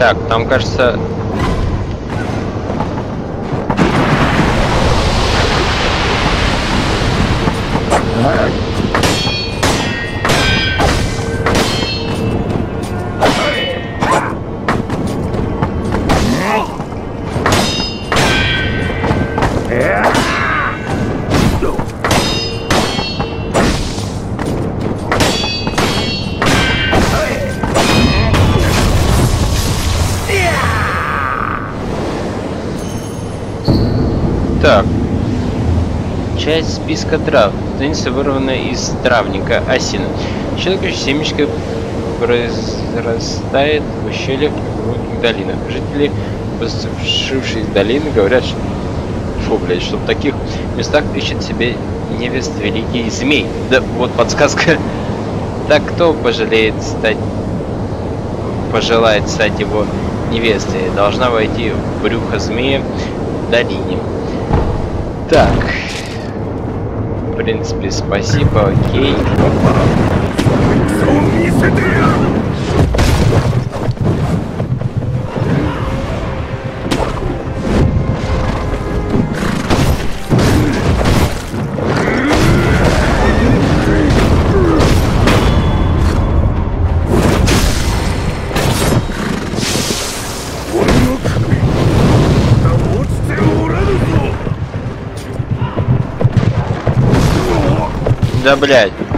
Так, там кажется... списка трав. Страница вырвана из травника осина. Щелкающая семечко произрастает в ущельях и глубоких долинах. Жители, поступившие из долины, говорят, что фу, блядь, что в таких местах ищет себе невест великий змей. Да, вот подсказка. Так кто пожалеет стать пожелает стать его невестой, должна войти в брюхо змея в долине. Так. Принципе, спасибо, окей. Да, блядь.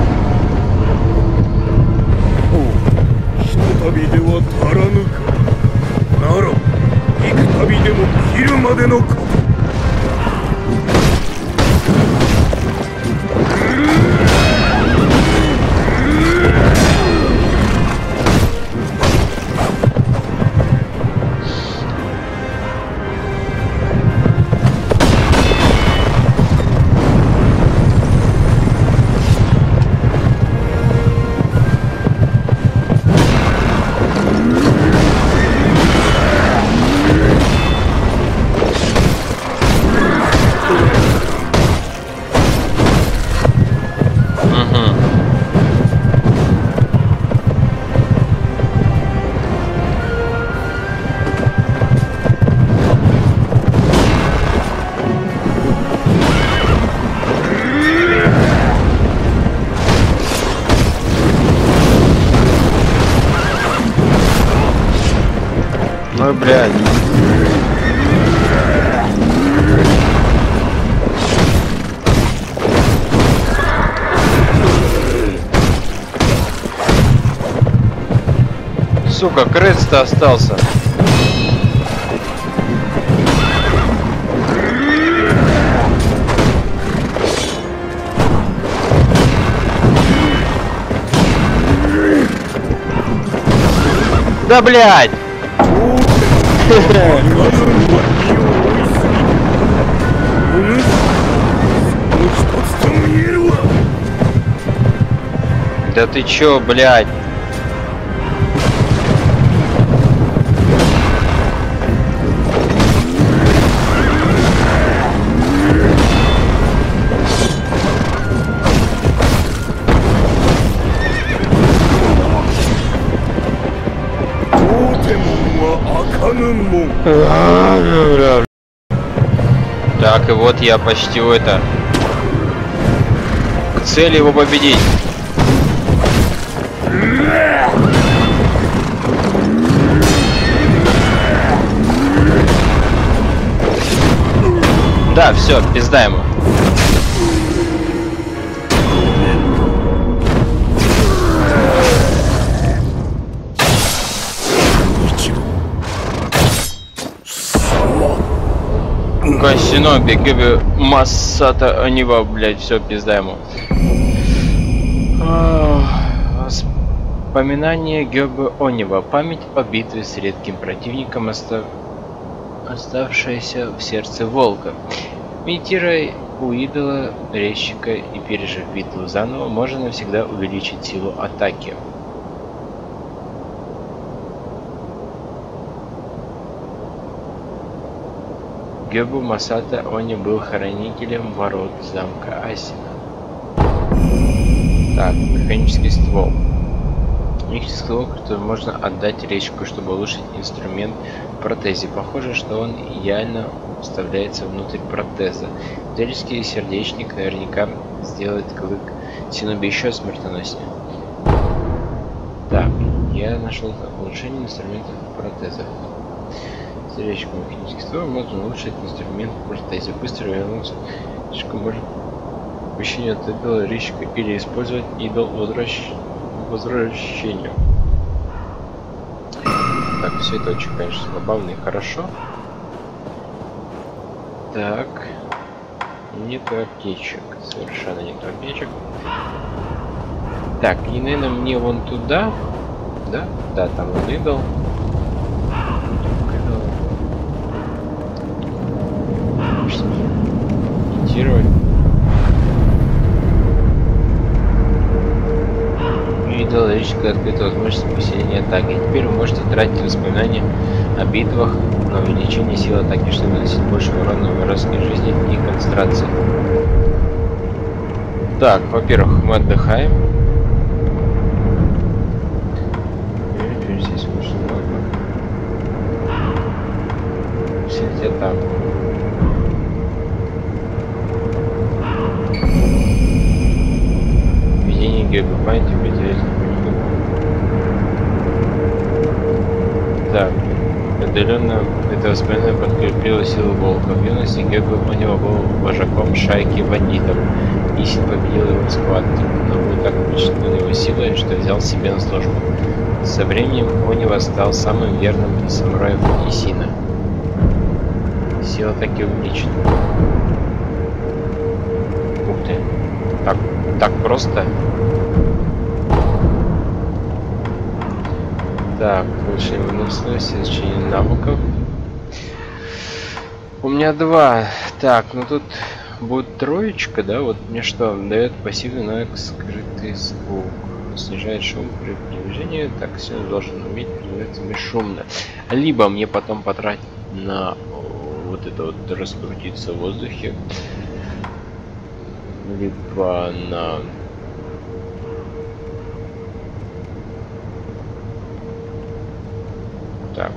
как Рец-то остался. Да блять! Да ты чё, блядь? Вот я почти у это. К цели его победить. Да, все, пизда ему. Касиноби, Геби, Массата, Анива, блядь, все, пизда ему. Воспоминание Гёбы Онива. Память о битве с редким противником, оста- оставшаяся в сердце волка. Медитируя у идола резчика и пережив битву заново, можно навсегда увеличить силу атаки. Гёбу Масата Они был хранителем ворот замка Асина. Так, механический ствол. Механический ствол, который можно отдать речку, чтобы улучшить инструмент протезе. Похоже, что он идеально вставляется внутрь протеза. Металлический сердечник наверняка сделает клык Синоби еще смертоноснее. Так, я нашел улучшение инструментов протезов. Сердечко механический ствол можно улучшить инструмент в протезе. Быстро вернуться. Слишком может Вещение от идола речка или использовать идол возвращ... возвращения. Так, все это очень, конечно, забавно и хорошо. Так. Нету аптечек. Совершенно нету аптечек. Так, и, наверное, мне вон туда. Да? Да, там он идол. Имитировать. Идол речка открыта возможность усиления атаки. Теперь вы можете тратить воспоминания о битвах на увеличение силы атаки, чтобы наносить больше урона вражеской жизни и концентрации. Так, во-первых, мы отдыхаем. Введение гигабайта выделять. Так, Отдаленно это воспоминание подкрепило силу волка. В юности у него был вожаком шайки бандитов. Исин победил его в схватке, но был так впечатлен его силой, что взял себе на службу. Со временем Онива стал самым верным из самураев Исина. Сила таки увеличена. Ух ты. Так, так просто. Так, улучшение выносливости, изучение навыков. У меня два. Так, ну тут будет троечка, да? Вот мне что, дает пассивный навык скрытый звук. Снижает шум при передвижении. Так, все должен уметь передвигаться бесшумно. Либо мне потом потратить на вот это вот раскрутиться в воздухе. Либо на Так.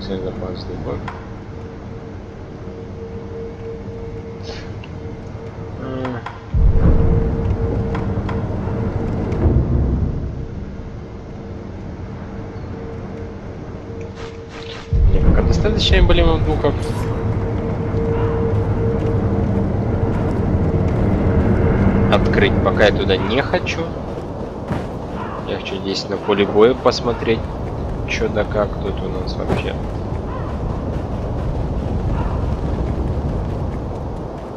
Цель запасный бак. Достаточно эмблемов двуков. Открыть пока я туда не хочу. Я хочу здесь на поле боя посмотреть, что да как тут у нас вообще.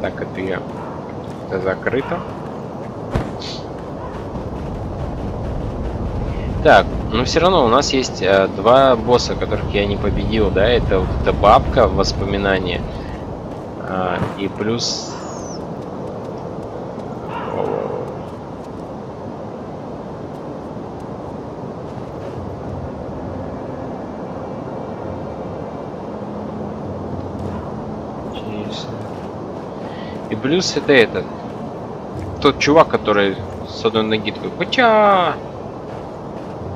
Так, это я. Это закрыто. Так, но все равно у нас есть э, два босса, которых я не победил, да, это эта бабка воспоминания э, и плюс плюс это этот. Тот чувак, который с одной ноги такой пуча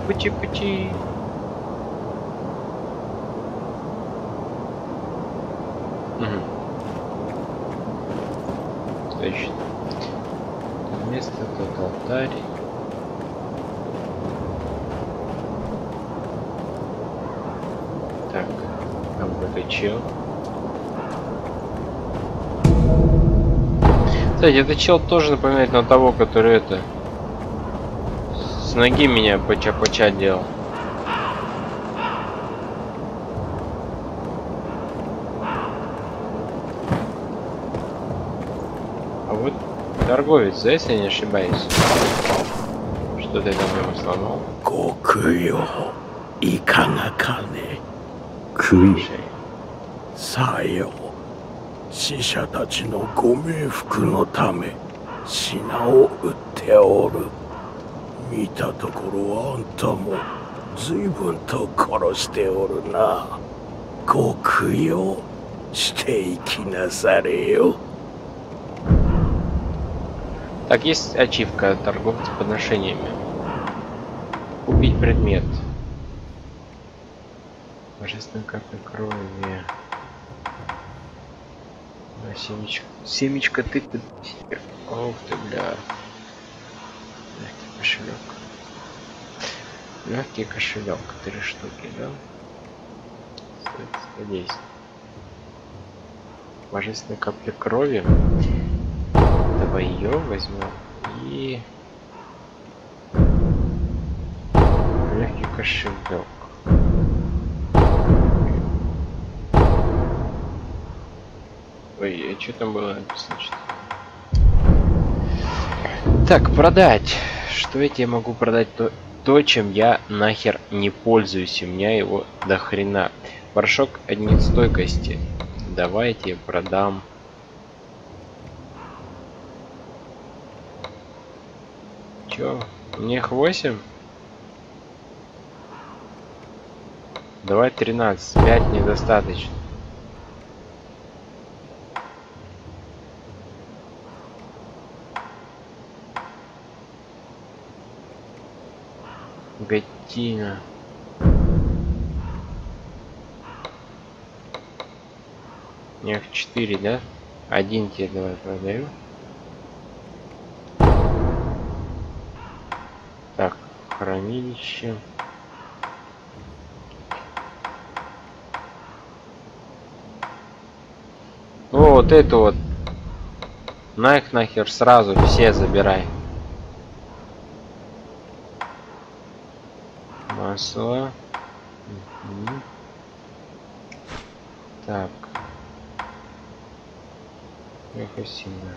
пучи пучи угу. Точно. Место тут алтарь. Так, там какой-то чел. Кстати, этот чел тоже напоминает на того, который это... С ноги меня поча-поча делал. А вот торговец, да, если я не ошибаюсь? Что ты там ему сломал? Кокуё, иканакане, куи, сайо. 死者たちのご冥福のため品を売っておる見たところはあんたも随分と殺しておるなご供養していきなされよ Так, есть ачивка торговца подношениями. Купить предмет. Божественная капля крови. Семечко. Семечко тыквы. Ох ты, бля. Легкий кошелек. Легкий кошелек. Три штуки, да? Стоит 110. Божественная капля крови. Давай ее возьмем. И... Легкий кошелек. Что там было написано? Так, продать. Что я тебе могу продать? То, то, чем я нахер не пользуюсь. У меня его до хрена. Порошок одни стойкости. Давайте продам. Чё? Мне их 8? Давай 13. 5 недостаточно. Гатина. Них 4, да? Один тебе давай продаю. Так, хранилище. О, вот эту вот. На нахер сразу все забирай. Масло. Угу. Так. Эхо сильно.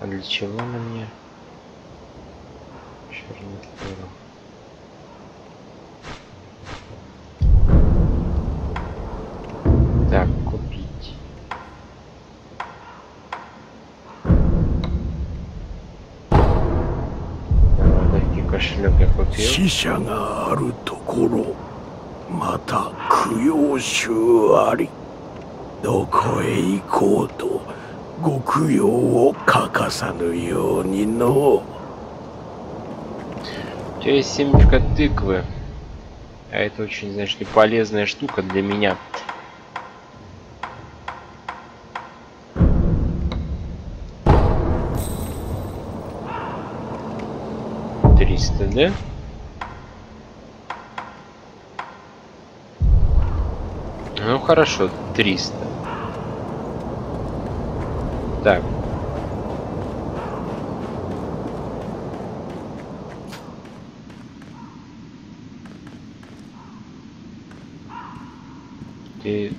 А для чего на мне? Черный. Так, 死者があるところまた供養衆ありどこへ行こうとご供養を欠かさぬようにの У тебя есть семечко тыквы. А это очень, знаешь ли, полезная штука для меня. Триста, да? Хорошо, триста. Так. Ты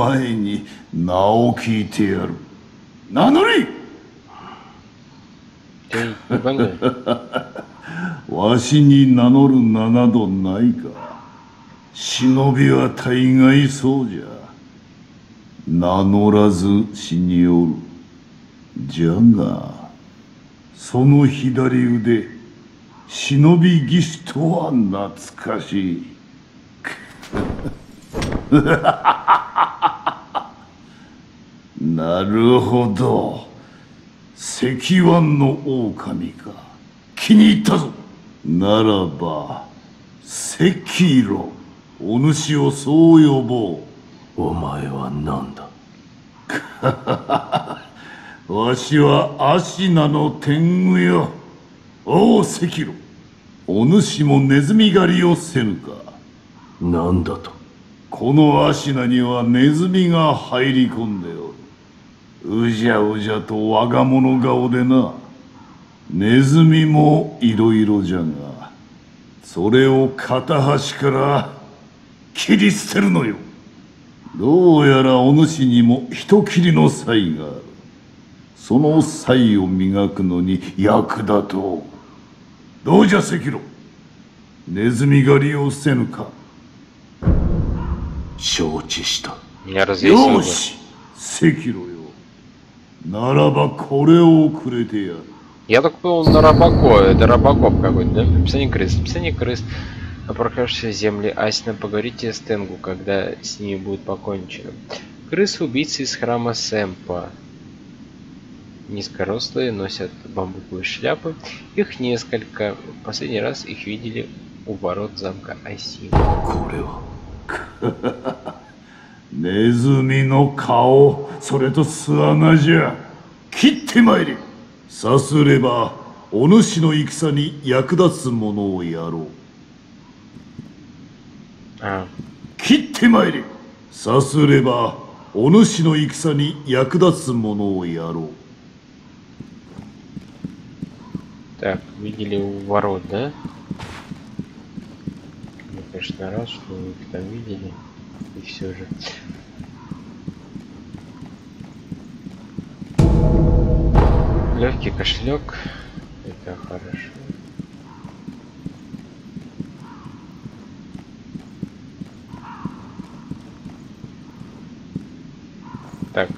前に名を聞いてやる。名乗り わしに名乗る名などないか。忍びは大概そうじゃ。名乗らず死におる。じゃがその左腕忍び義士とは懐かしい。なるほど。石腕の狼か。気に入ったぞ。ならば赤色。お主をそう呼ぼう。お前は何だ？わしはアシナの天狗よ。おお赤色。お主もネズミ狩りをせぬか。何だと？このアシナにはネズミが入り込んでおるうじゃうじゃと我が物顔でな。ネズミもいろいろじゃがそれを片端から切り捨てるのよ。どうやらお主にも人切りの才がある。その才を磨くのに役立とう。どうじゃ赤炉。ネズミ狩りをせぬか。承知した。よし赤炉よ На рабакорео крытые. Я так понял, на рабако, это рабаков какой-то, да? Написание крыс, написание крыс. Опрокавшие земли Асина, поговорите с Тенгу, когда с ними будет покончено. Крысы-убийцы из храма Сэмпа. Низкорослые носят бамбуковые шляпы. Их несколько. Последний раз их видели у ворот замка Асина. これはネズミの顔それと巣穴じゃ切ってまいれさすればお主の戦に役立つものをやろう А, 切ってまいれさすればお主の戦に役立つものをやろう так, видели у ворот, да? Я, конечно, рад, что вы их там видели. И все же. Легкий кошелек. Это хорошо. Так.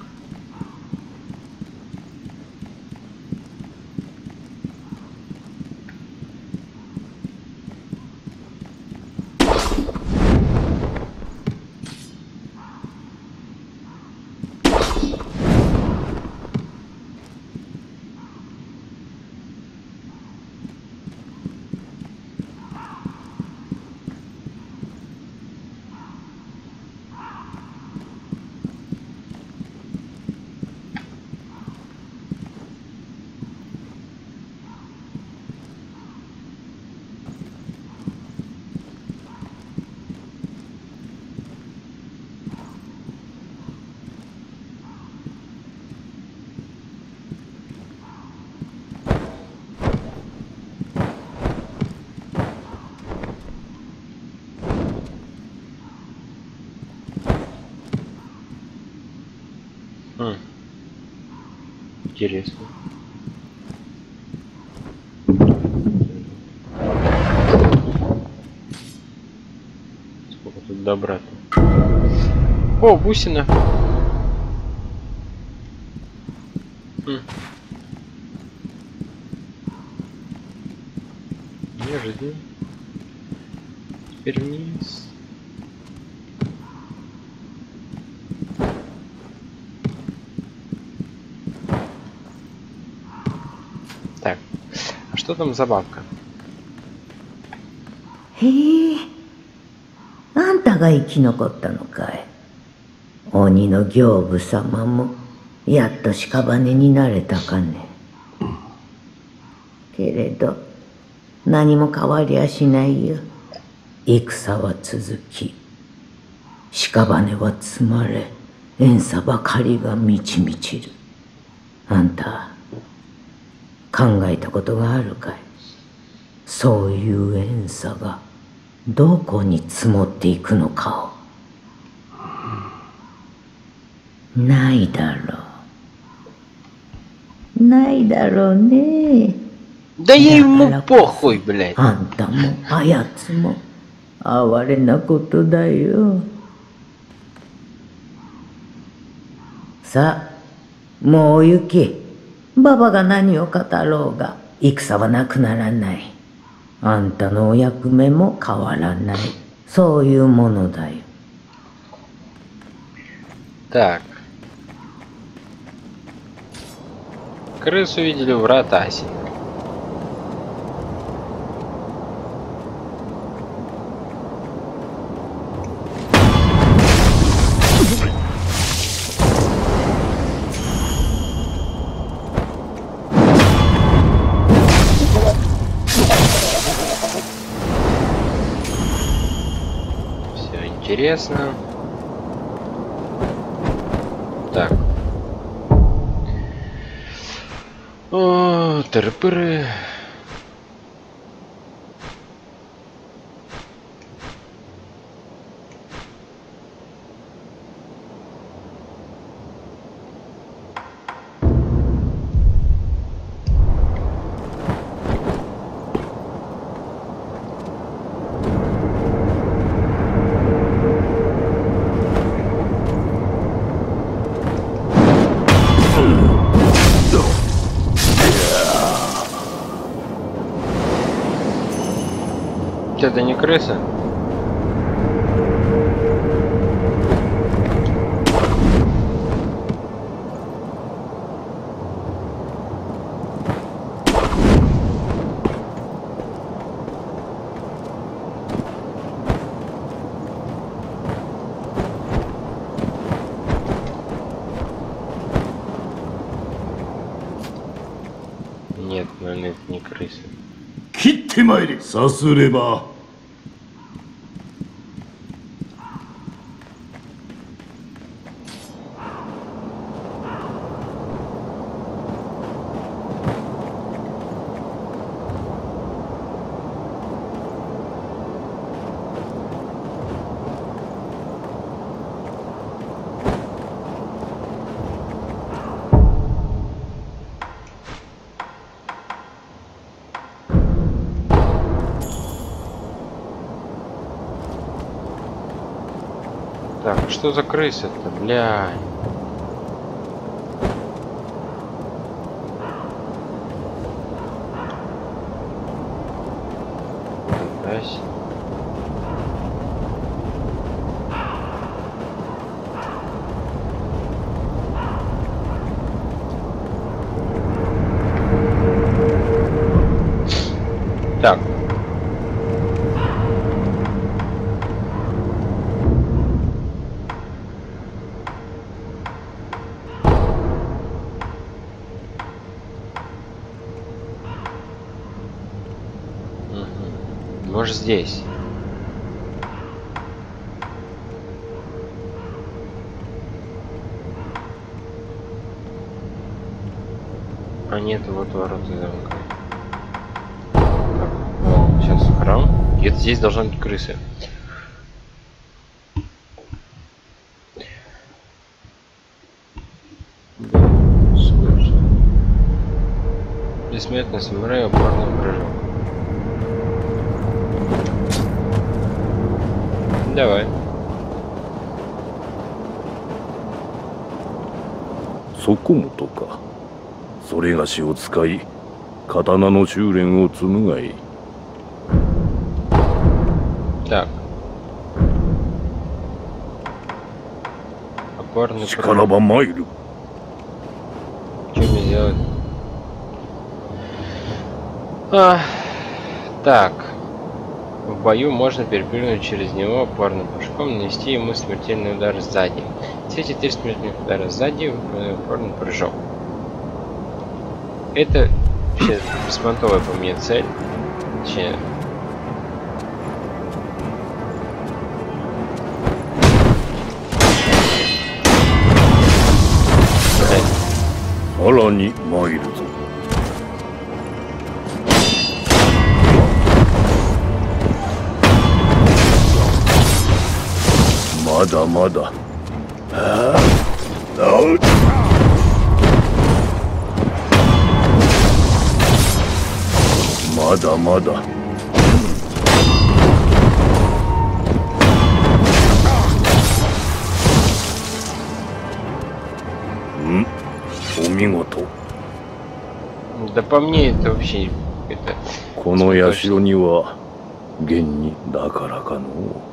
Хм. Интересно. Сколько тут добра-то? О, бусина. Так, а что там за бабка? へえあんたが生き残ったのかい鬼の行部様もやっと屍になれたかねけれど何も変わりゃしないよ戦は続き屍は積まれ怨嗟ばかりが満ち満ちるあんた 考えたことがあるかいそういう怨嗟がどこに積もっていくのかをないだろうないだろうね Да ей ему Да, похуй, блядь. あんたもあやつも哀れなことだよさあもう行け ババが何を語ろうが戦はなくならないあんたのお役目も変わらないそういうものだよ Так. Крысу видели в Ратасе. Интересно. О, тыры-пыры. Это не крыса? Нет, наверное, это не крыса. 切ってまいれさすれば что за крыса-то, бля? Фига себе. Так. Мгм. Может здесь. А нет, вот ворота замка. Сейчас храм. Где-то здесь должна быть скучно. Бессмертный самурай опорный прыжок. Давай. そこもとかそれがしを使い刀の修練を積むがいい Так. Опорный 力ば参る Что мне делать? А, так. Бою можно перепрыгнуть через него опорным прыжком, нанести ему смертельный удар сзади. Все эти три смертельных удара сзади, выполняю опорный прыжок. Это вообще беспонтовая по мне цель. Точнее, блядь, さまだまだ。ああまだまだ。ん？お見事。だぱみえとしこの社には現にだからかのう。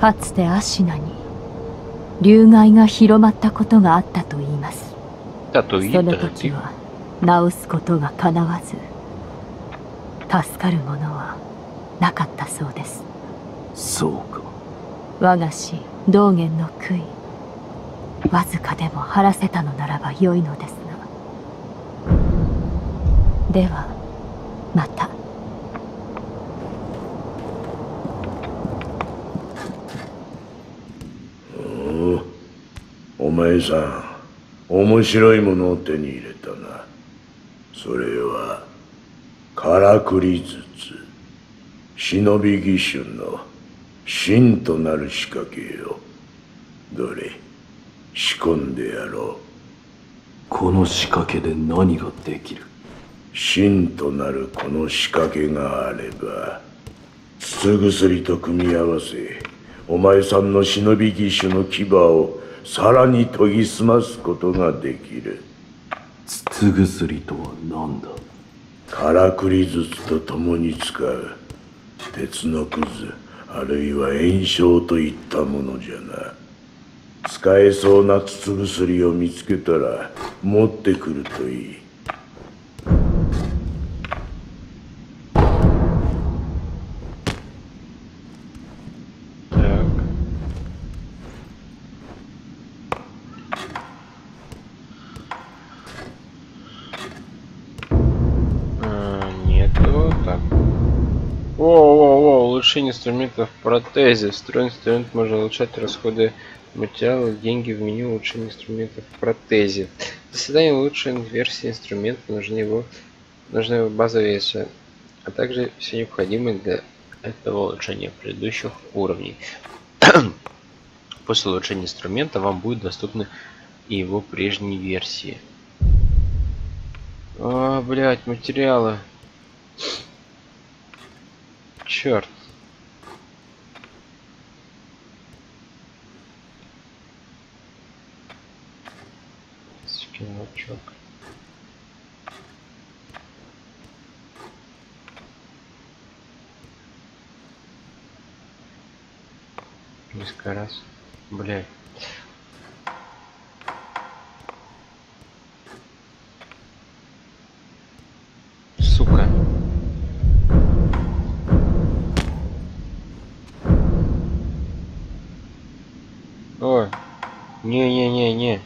かつてアシナに流害が広まったことがあったといいます。たと言そのった時時は治すことがかなわず助かるものはなかったそうです。そうか。我が師道元の悔いわずかでも晴らせたのならばよいのですが。ではまたお前さん面白いものを手に入れたな。それはからくり筒。忍び義手の真となる仕掛けよ。どれ？仕込んでやろう。この仕掛けで何ができる？真となるこの仕掛けがあれば筒薬と組み合わせお前さんの忍び義手の牙をさらに研ぎ澄ますことができる。筒薬とは何だ？からくり筒と共に使う。鉄のくずあるいは炎症といったものじゃな。使えそうな筒薬を見つけたら持ってくるといい улучшение инструментов в протезе. Встроенный инструмент можно улучшать расходы материала, деньги в меню улучшения инструментов в протезе. Для создания улучшенной версии инструмента нужны его, нужна его базовая версия, а также все необходимое для этого улучшения предыдущих уровней. После улучшения инструмента вам будут доступны и его прежние версии. А, блять, материалы. Черт. Скиночок. Несколько раз. Блять. Сука. Ой. Не-не-не-не.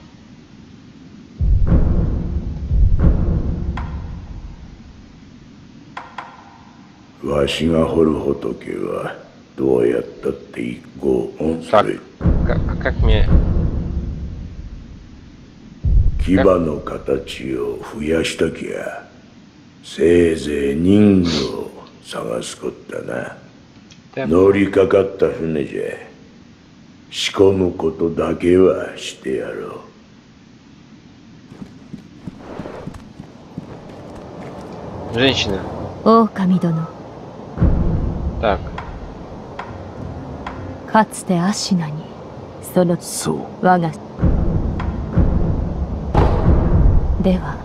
わしが掘る仏はどうやったって一向音 Так. 声 Как, а как мне... 牙の形を増やしたきゃせいぜい人魚を探すこったな Да, 乗りかかった船じゃ仕込むことだけはしてやろ Женщина. 狼殿 Так. かつてアシナにそのそう我がでは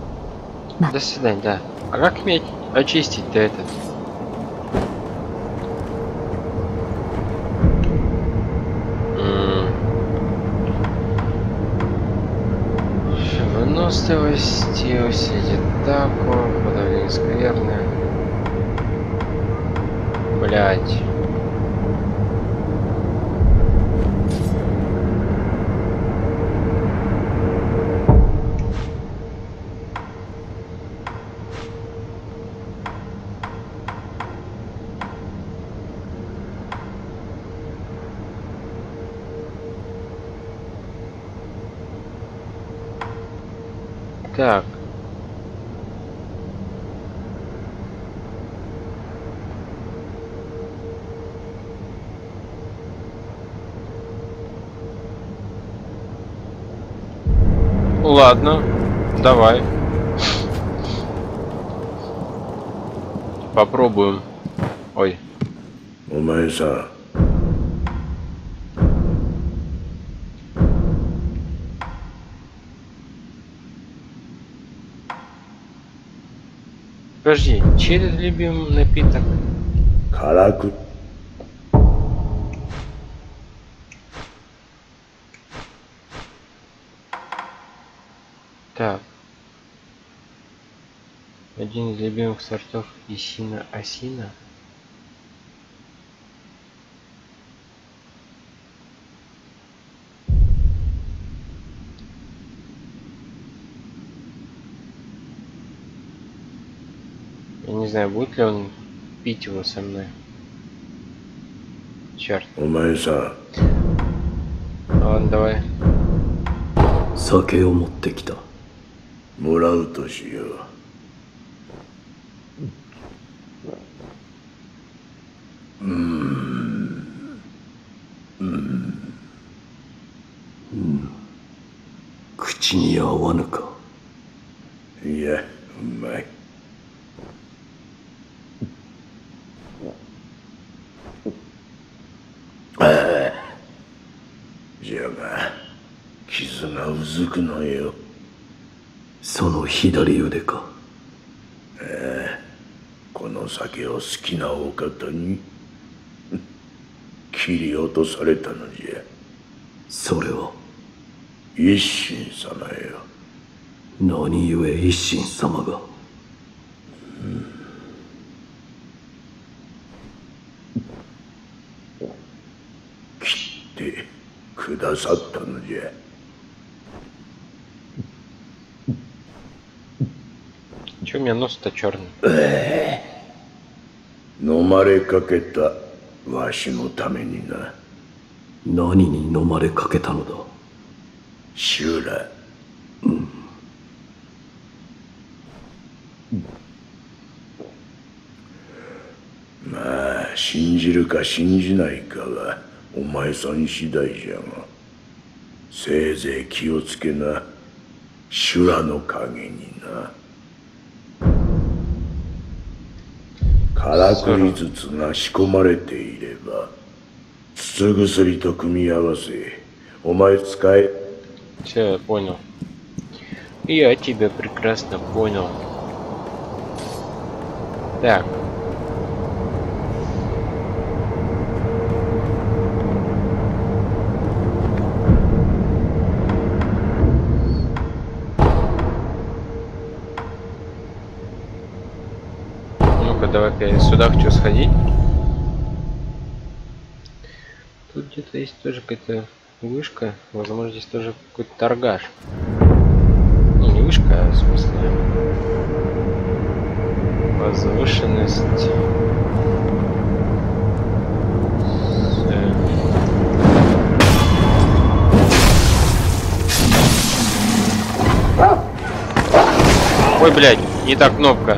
До свидания, да. А как мне очистить-то этот? М. Выносливости, усилить атаку, подавление скверны. Блять. Так. Ладно, давай. Попробуем. Ой. Умайса. Подожди, чей это любимый напиток? Харакут. Один из любимых сортов Исина Осина. Я не знаю, будет ли он пить его со мной. Черт. お前さ Ладно, давай. 酒を持ってきたもらうとしよう 口に合わぬか。いやうまい。ああじゃが傷がうずくのよ。その左腕か。この酒を好きなお方に切り落とされたのじゃそれは一心様よ何故一心様が切ってくださったのじゃ Че у меня нос-то черный? 飲まれかけた わしのためにな。何に飲まれかけたのだ？修羅まあ信じるか信じないかはお前さん次第じゃが。せいぜい気をつけな。修羅の影になからくり筒が仕込まれていれば筒薬と組み合わせお前使え Все, я понял. Я тебя прекрасно понял. Так. давай-ка я сюда хочу сходить. Тут где-то есть тоже какая-то вышка. Возможно, здесь тоже какой-то торгаш. Не, не вышка, а в смысле возвышенность. Ой, блядь, не та кнопка.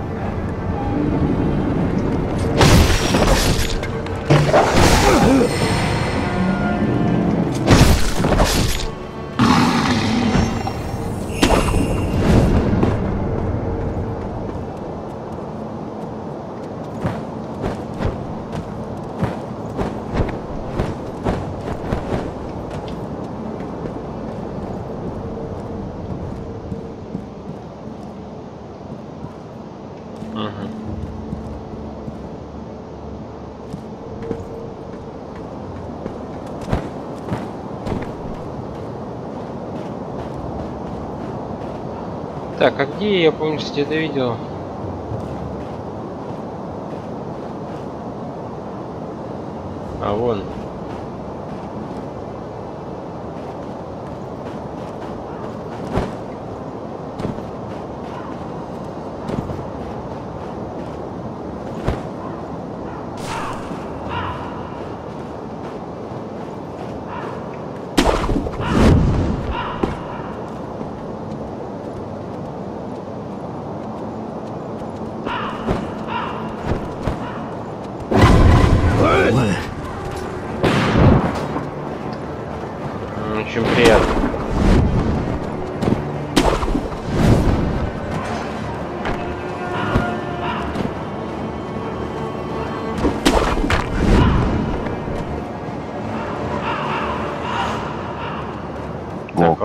Так, а где я помню, что это видел?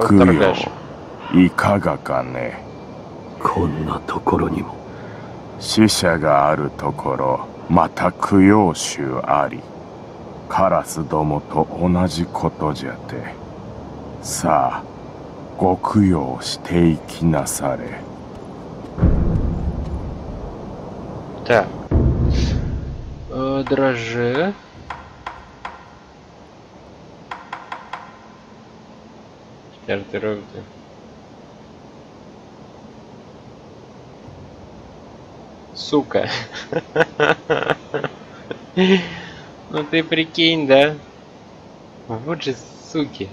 食ういかがかね。こんなところにも。死者があるところまた供養衆あり。カラスどもと同じことじゃて。さあご供養していきなされ。Так. Дрожжи. Järgteröövdi. Сука. ну ты прикинь, да? Вот же суки.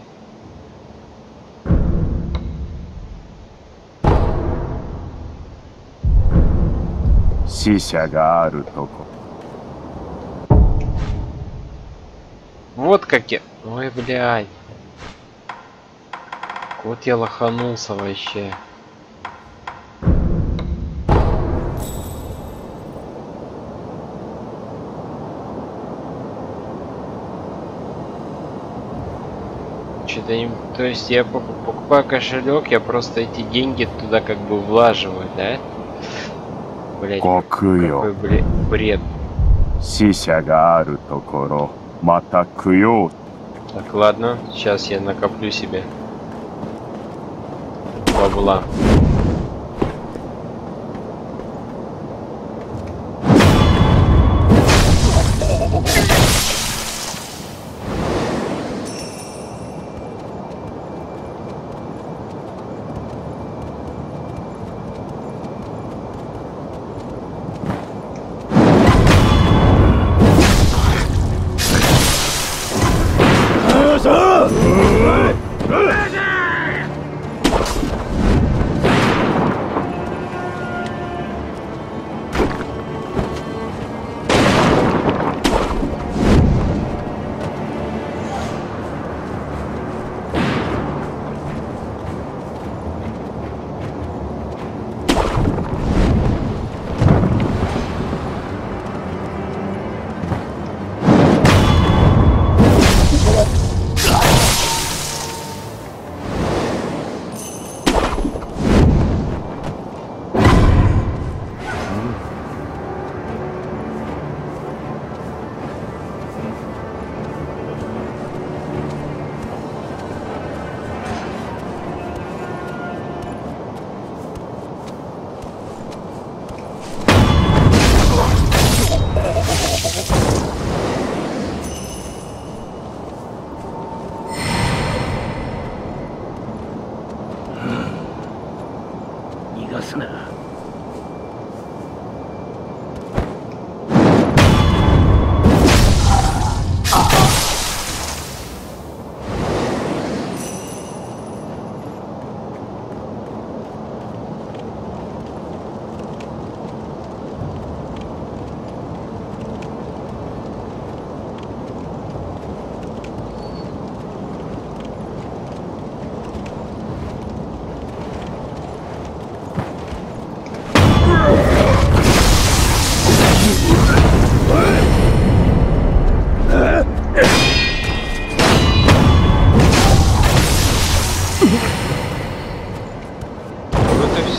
Вот как я... Ой, блядь. Вот я лоханулся вообще. Что-то не... То есть я покупаю кошелек, я просто эти деньги туда как бы влаживаю, да? Блять, какой бле... бред. Сисягару токоро. Матакую. Так, ладно, сейчас я накоплю себе. Vamos lá.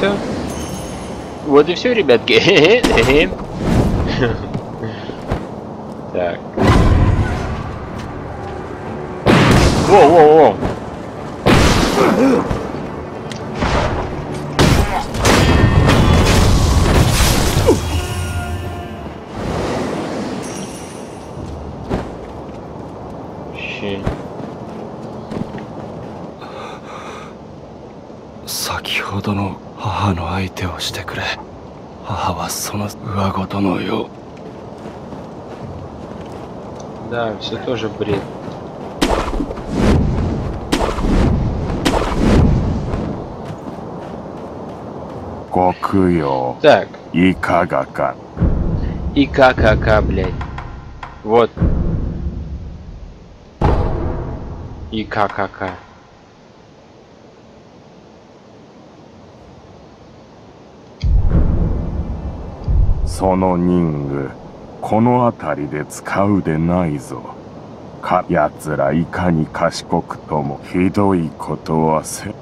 Все. Вот и все, ребятки. Так. Во-во-во. 母の相手をしてくれ母はその上ごとのよう Да, все тоже бред. Кокуё. Так, И кагаか и ККК, блядь. Вот. И ККК. その任具この辺りで使うでないぞか奴らいかに賢くともひどいことはせ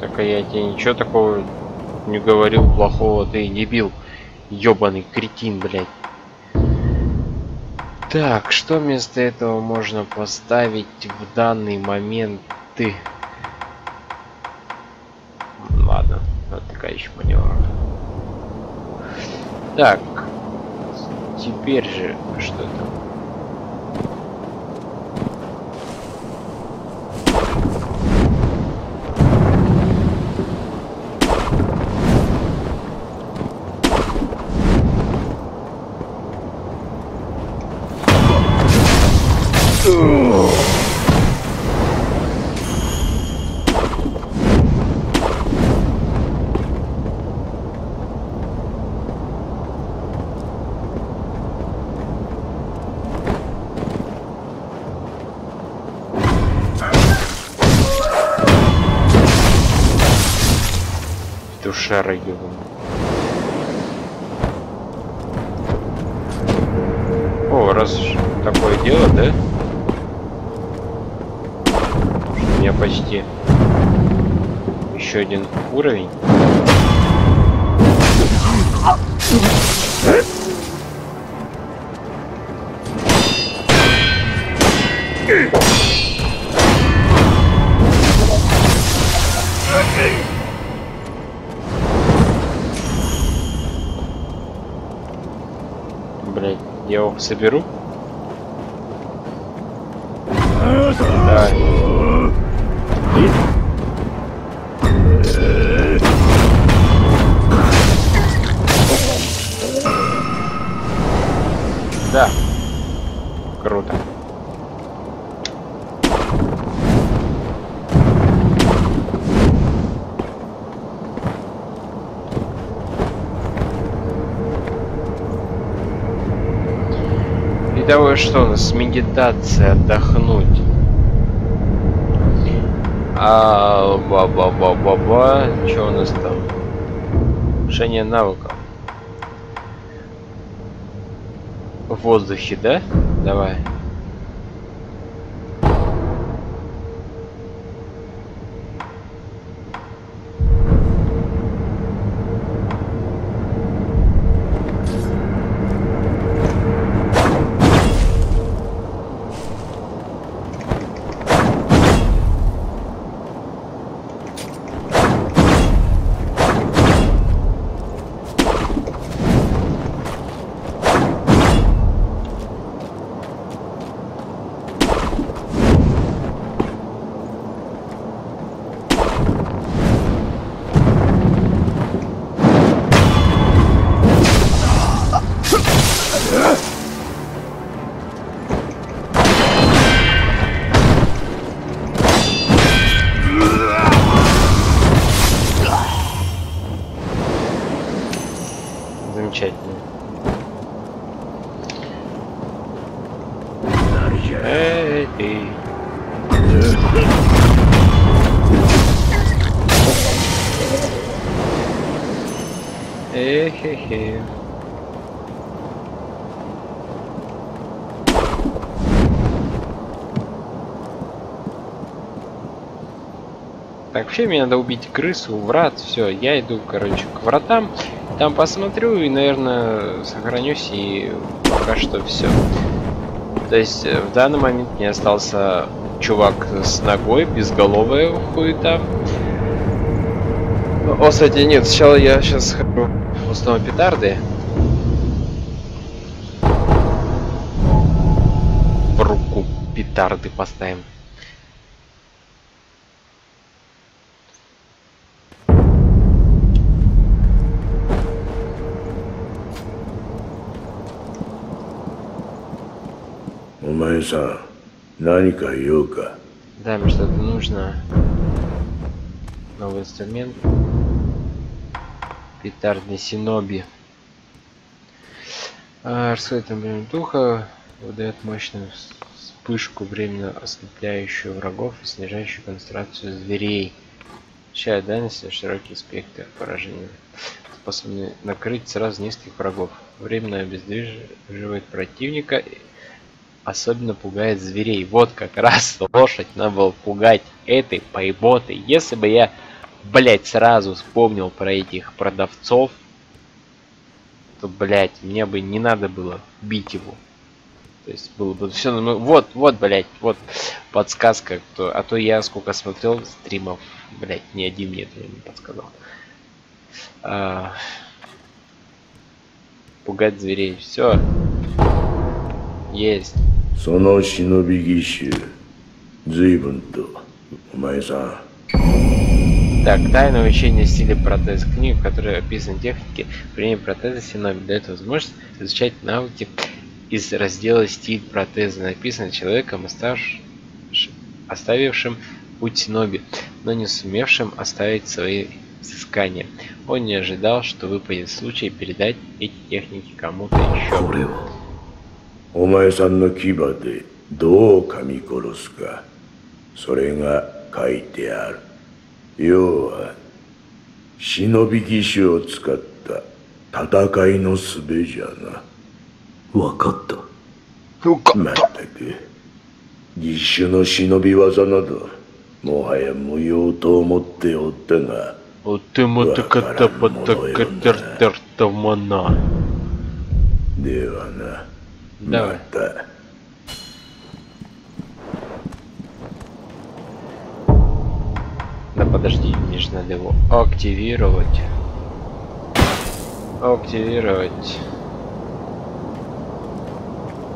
Так а я тебе ничего такого не говорил плохого, ты не бил. Ёбаный кретин, блядь. Так, что вместо этого можно поставить в данный момент ты? Ладно, отвлекающий маневр. Так. Теперь же что там? Душара ебаный. О, раз такое дело, да? У меня почти еще один уровень. Соберу? Что у нас? Медитация, отдохнуть. А, ба-ба-ба-ба-ба. Что у нас там? Решение навыков. В воздухе, да? Давай. Вообще мне надо убить крысу, врат, все, я иду, короче, к вратам, там посмотрю и, наверное, сохранюсь и пока что все. То есть э, в данный момент мне остался чувак с ногой, безголовая хуета. О, кстати, нет, сначала я сейчас схожу в установу петарды. В руку петарды поставим. さん何か言うか Да, мне что-то нужно. Новый инструмент. Петардный синоби. А, расходит время духа, выдает мощную вс- вспышку, временно ослепляющую врагов и снижающую концентрацию зверей. Получает дальность и широкий спектр поражения. Способны накрыть сразу нескольких врагов. Временно обездвиживает противника и особенно пугает зверей. Вот как раз лошадь надо было пугать этой поеботой. Если бы я, блять, сразу вспомнил про этих продавцов, то, блять, мне бы не надо было бить его. То есть было бы все, ну, вот, вот, блять, вот подсказка, кто, а то я сколько смотрел стримов, блять, ни один мне этого не подсказал. А, пугать зверей. Все. Есть. その忍び義手随分とお前さん Так, тайное учение в стиле протез. Книга, в которой описаны техники применения протеза Синоби, дает возможность изучать навыки из раздела «Стиль протеза». Написано человеком, оставш... оставившим путь Синоби, но не сумевшим оставить свои взыскания. Он не ожидал, что выпадет случай передать эти техники кому-то еще. お前さんの牙でどう噛み殺すか。それが書いてある。要は忍び義手を使った戦いの術じゃな。分かった。よかった。まったく義手の忍び技などもはや無用と思っておったがお手元かたばたかたったもな。ではな。Давай. また Да подожди, мне же надо его активировать. Активировать.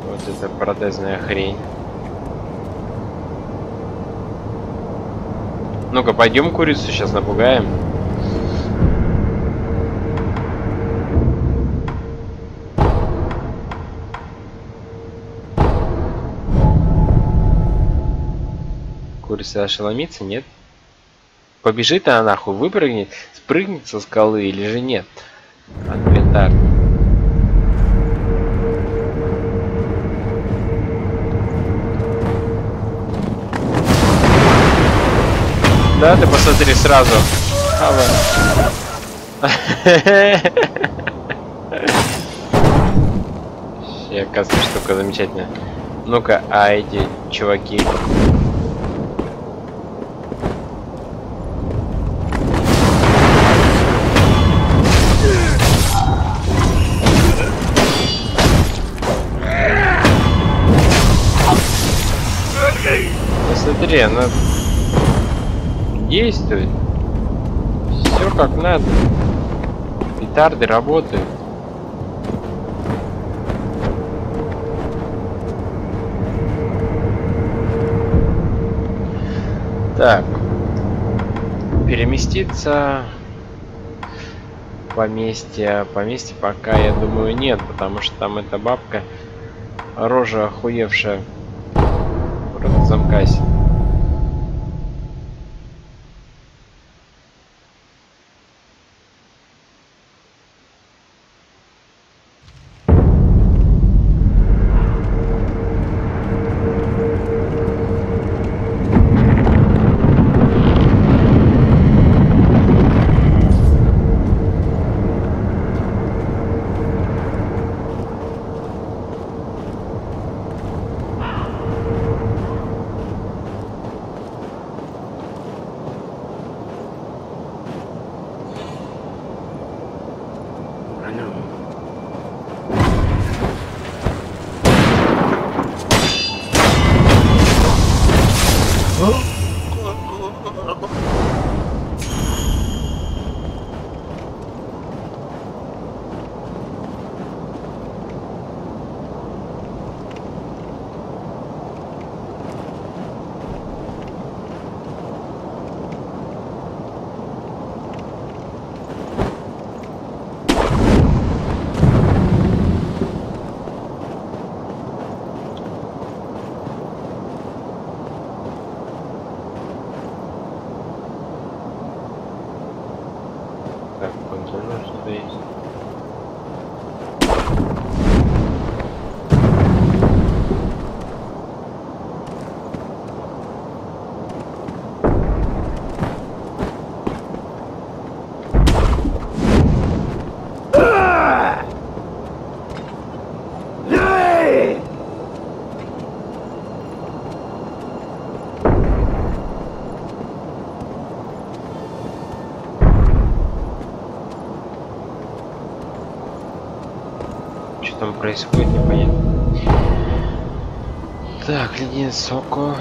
Вот это протезная хрень. Ну-ка, пойдем курицу сейчас напугаем. Курица ошеломится, нет? Побежит она нахуй, выпрыгнет, спрыгнет со скалы или же нет? Ответ Да, ты посмотри сразу. Я, оказывается, штука замечательная. Ну-ка, а эти чуваки? Смотри, она действует. Все как надо. Петарды работают. Так. Переместиться поместье. Поместье пока, я думаю, нет, потому что там эта бабка рожа охуевшая. Замкась. Там происходит, непонятно. Так, леденец Соко.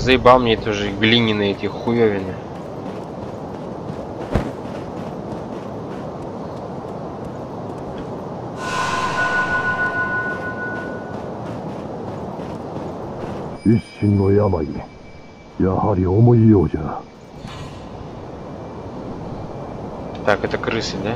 Заебал мне это уже глиняные эти хуевины. Исчин но ямай. Яхари Так, это крысы, да?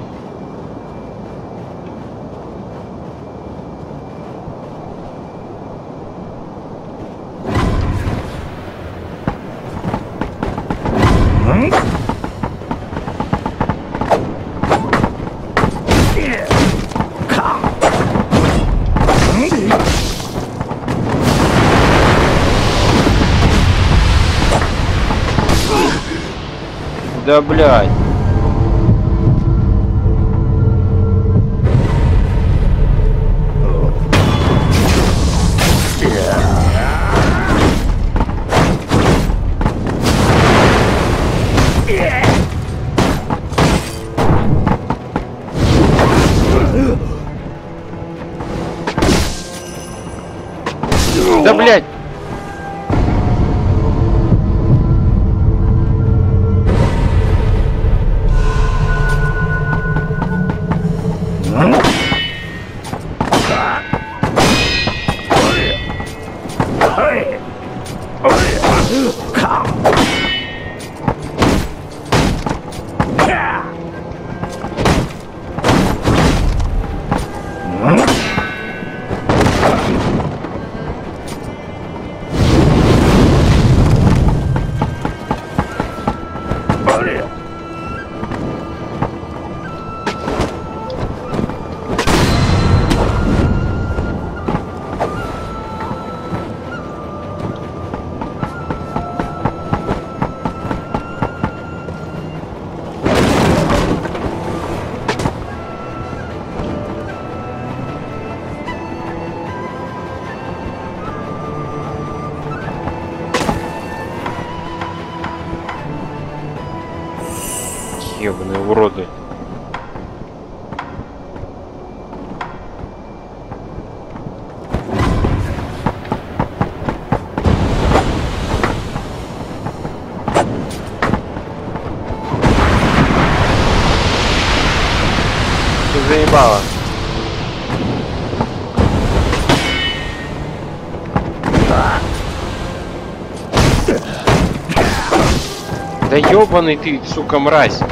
Да ёбаный ты, сука, мразь. Что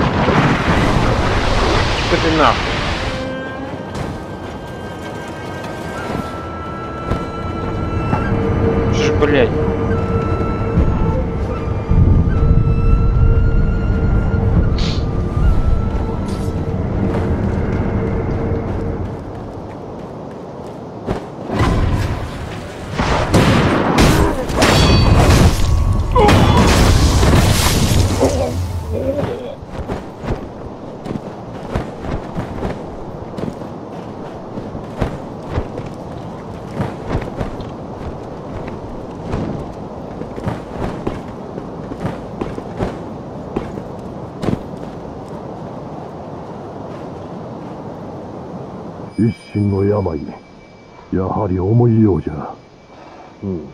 ты нахуй? Что ж? はり重いようじゃ。うん。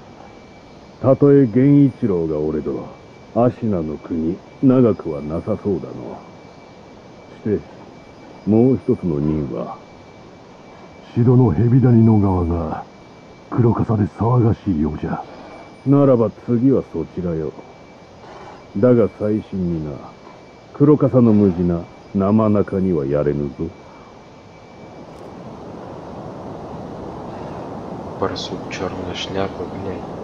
たとえ源一郎が俺ど芦名の国長くはなさそうだの。してもう一つの任は城の蛇谷の側が黒笠で騒がしいようじゃ。ならば次はそちらよ。だが最新にな黒笠の無事な生中にはやれぬぞ Барсук, черная шляпа, блядь.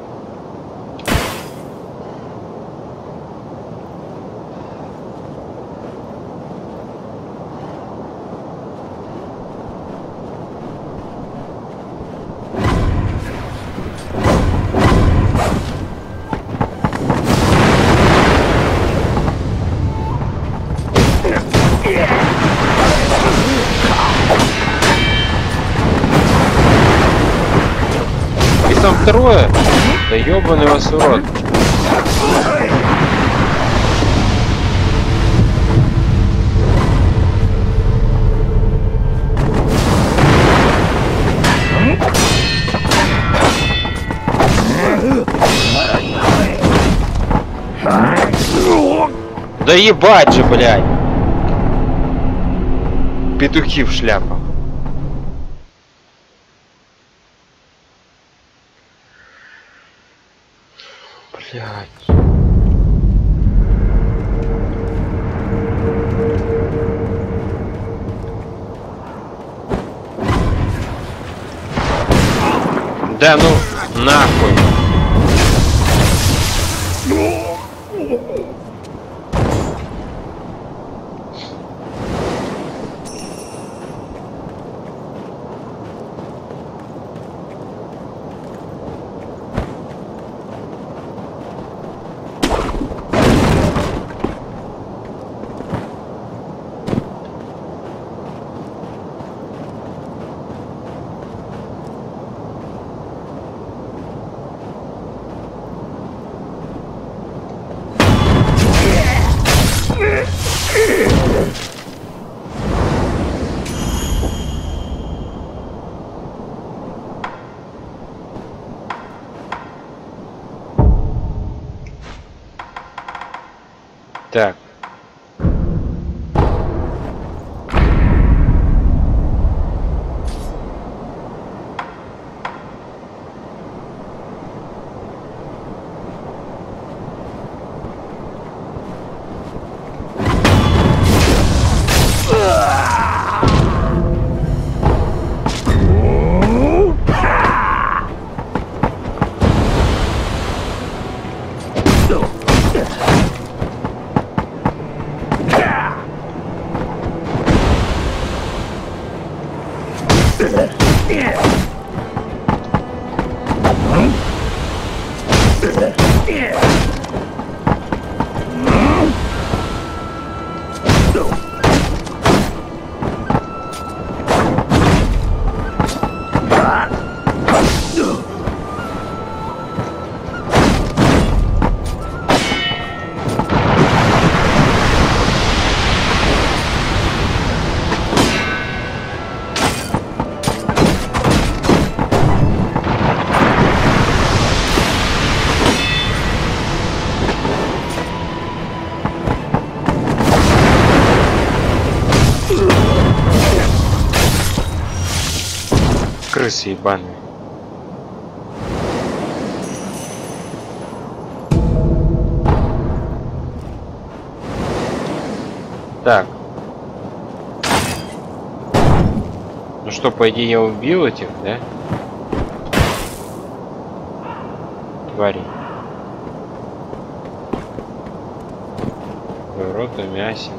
Рот. Да ебать же, блядь! Петухи в шляпах. Да ну, нахуй. Yeah. Крысы ебаные. Так. Ну что, по идее я убил этих, да? Твари. Рота мясин.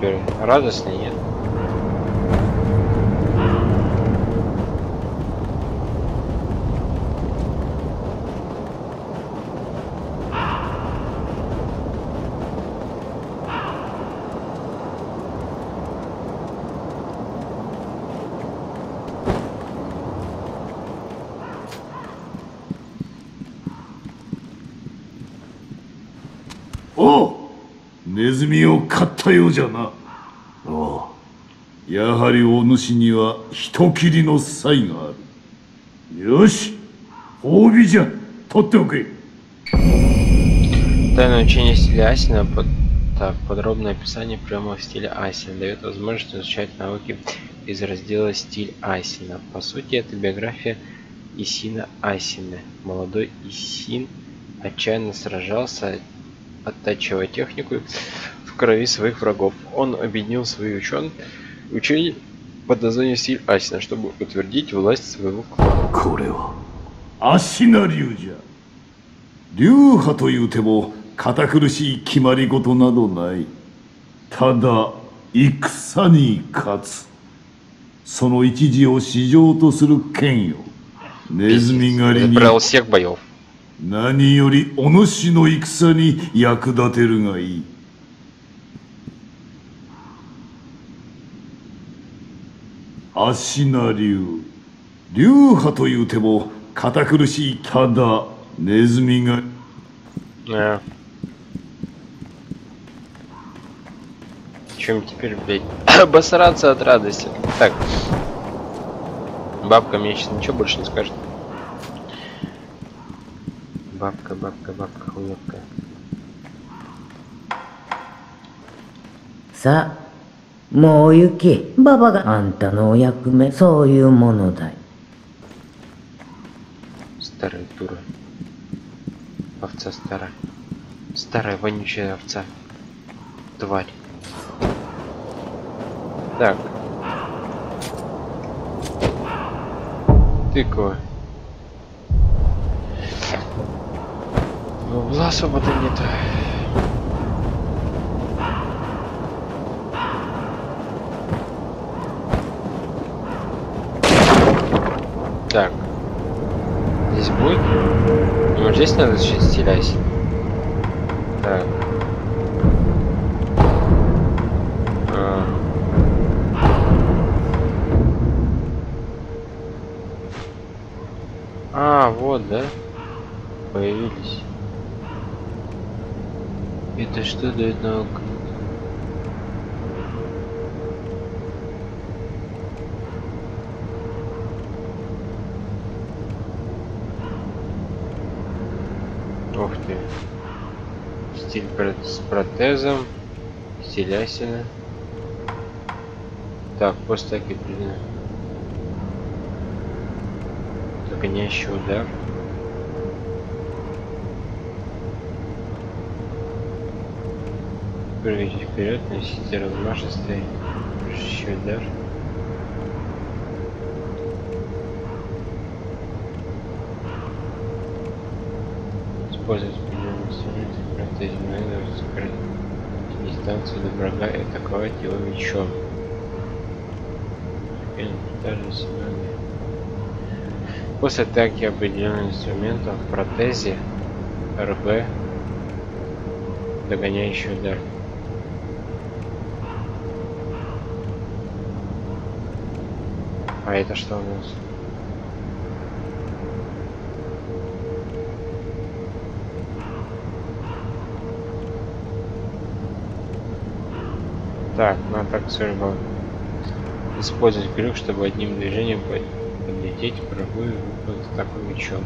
Теперь радостный, нет? ったようじゃな。おうやはりお主には人斬りの才がある。よし、褒美じゃ、取っておけ。 Тайное учение в стиле Асина под... Так, подробное описание прямо в стиле Асина дает возможность изучать науки из раздела «Стиль Асина». По сути, это биография Исина Асины. Молодой Исин отчаянно сражался, оттачивая технику в крови своих врагов. Он объединил свои учен... учения под названием «Стиль Асина», чтобы утвердить власть своего клана. これは足名流じゃ。流派というても堅苦しい決まり事などない。ただ、戦に勝つ。その一時を市場とする剣よ。ネズミ狩りに Правил всех боев. 何よりお主の戦に役立てるがいい。 足名流。流派というても堅苦しい。ただ、ネズミが А. Чем теперь, блядь, обосраться от радости? Так. Бабка мне сейчас ничего больше не скажет. Бабка, бабка, бабка, хуёвка. さあ もう行けババがあんたのお役目そういうものだい Старая дура. Овца старая. Старая вонючая овца. Тварь. Так. Тыква. Угла свободы нет. Так. Здесь будет? Ну, вот здесь надо сейчас стреляйся. Так. А. А, вот, да? Появились. Это что дает наука? Ух ты. Стиль с протезом. Стиль Асина. Так, просто так и блин. Догоняющий удар. Прыгайте вперед, носите размашистый режущий удар. Использовать определенные инструменты в протезе надо сократить дистанцию до врага и атаковать его мечом. После атаки определенных инструментов в протезе РБ догоняющий удар. А это что у нас? Так сырьба. Использовать крюк, чтобы одним движением под- подлететь врагу и выполнить атаку мечом.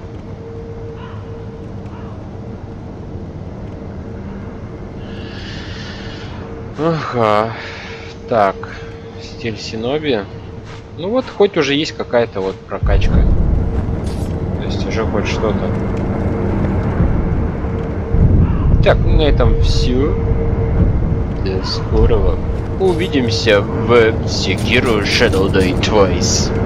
Ага. Так. Стиль Синоби. Ну вот, хоть уже есть какая-то вот прокачка. То есть уже хоть что-то. Так, на этом все. До скорого. Увидимся в Sekiro Shadow Day Twice.